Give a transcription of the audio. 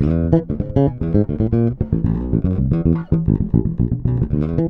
Mm-hmm. Mm-hmm.